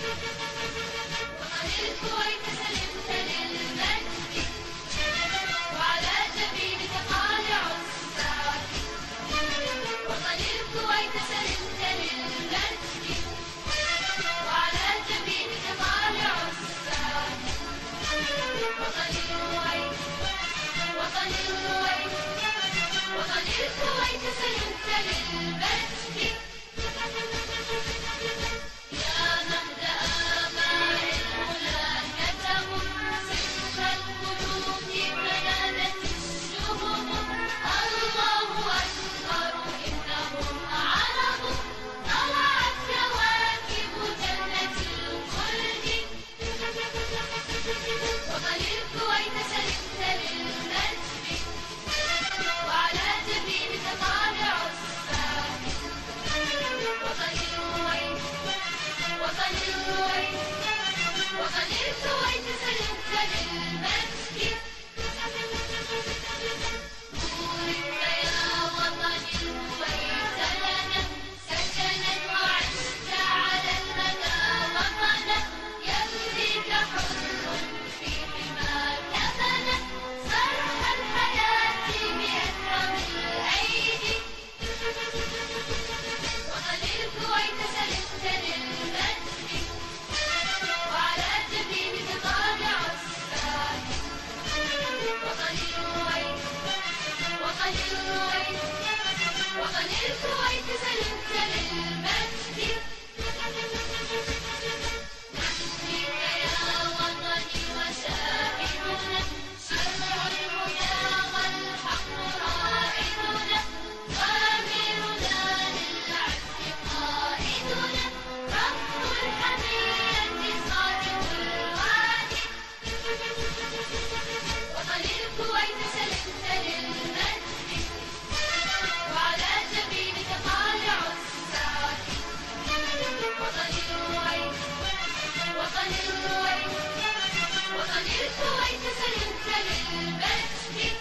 Thank you. وخليل سويت وخليل سويت سلمت بالمنزل وطن الكويت وطن الكويت وطن الكويت سلمت للمجد